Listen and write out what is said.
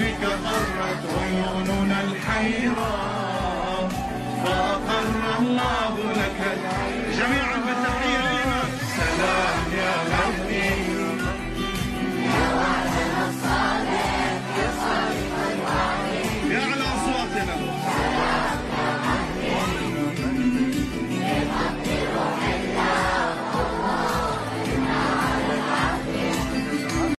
بك قرت عيوننا الحيرة فأقر الله